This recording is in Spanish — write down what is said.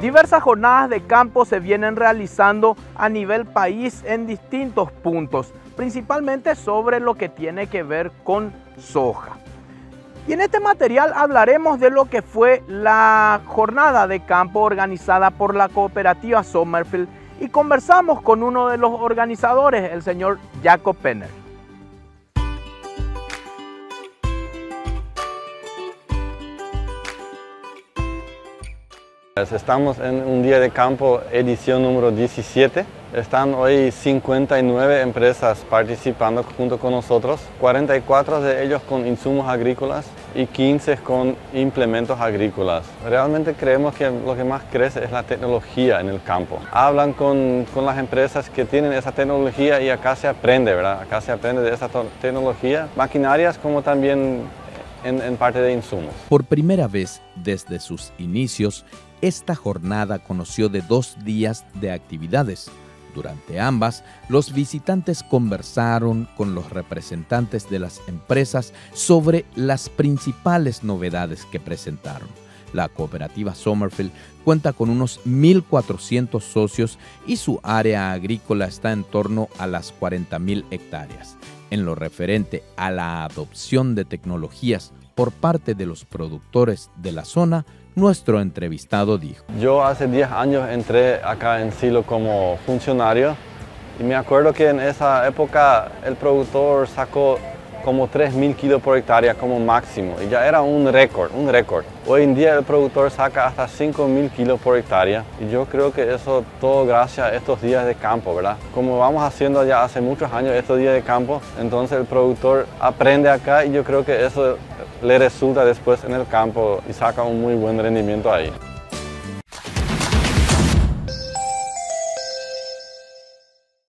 Diversas jornadas de campo se vienen realizando a nivel país en distintos puntos, principalmente sobre lo que tiene que ver con soja. Y en este material hablaremos de lo que fue la jornada de campo organizada por la cooperativa Sommerfield y conversamos con uno de los organizadores, el señor Jacob Penner. Estamos en un día de campo edición número 17. Están hoy 59 empresas participando junto con nosotros, 44 de ellos con insumos agrícolas y 15 con implementos agrícolas. Realmente creemos que lo que más crece es la tecnología en el campo. Hablan con, con las empresas que tienen esa tecnología y acá se aprende, ¿verdad? Acá se aprende de esa tecnología, maquinarias como también en, en, parte de insumos. Por primera vez desde sus inicios, esta jornada conoció de dos días de actividades. Durante ambas, los visitantes conversaron con los representantes de las empresas sobre las principales novedades que presentaron. La cooperativa Somerfield cuenta con unos 1.400 socios y su área agrícola está en torno a las 40.000 hectáreas. En lo referente a la adopción de tecnologías por parte de los productores de la zona, nuestro entrevistado dijo. Yo hace 10 años entré acá en Silo como funcionario y me acuerdo que en esa época el productor sacó como 3.000 kilos por hectárea como máximo y ya era un récord, un récord. Hoy en día el productor saca hasta 5.000 kilos por hectárea y yo creo que eso todo gracias a estos días de campo, ¿verdad? Como vamos haciendo ya hace muchos años estos días de campo, entonces el productor aprende acá y yo creo que eso le resulta después en el campo y saca un muy buen rendimiento ahí.